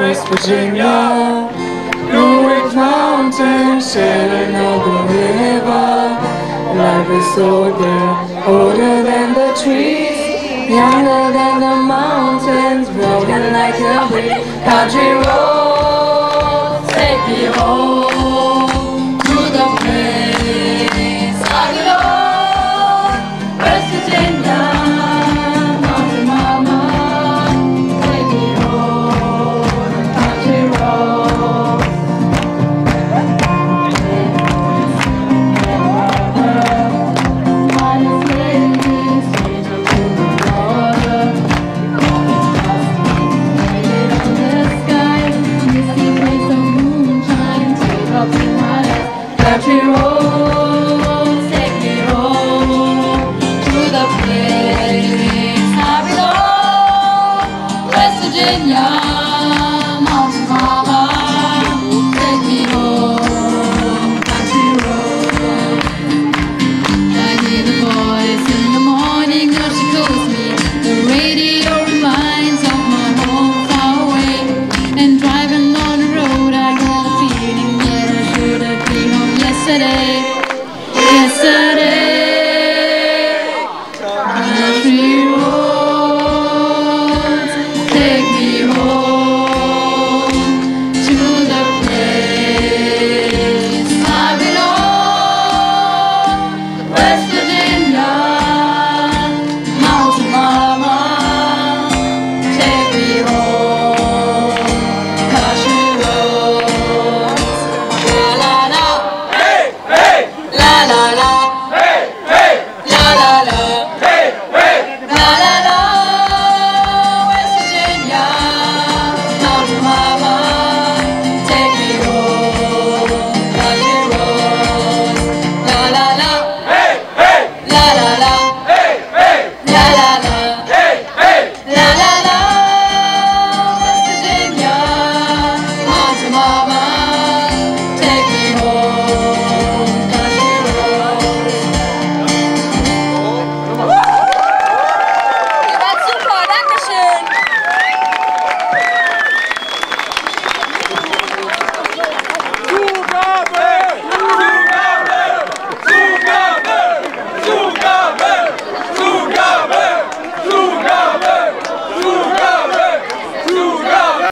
West Virginia, Norwich Mountain, Mountains, over river. Life is older, older than the trees, younger than the mountains, broken like a country road. that you own.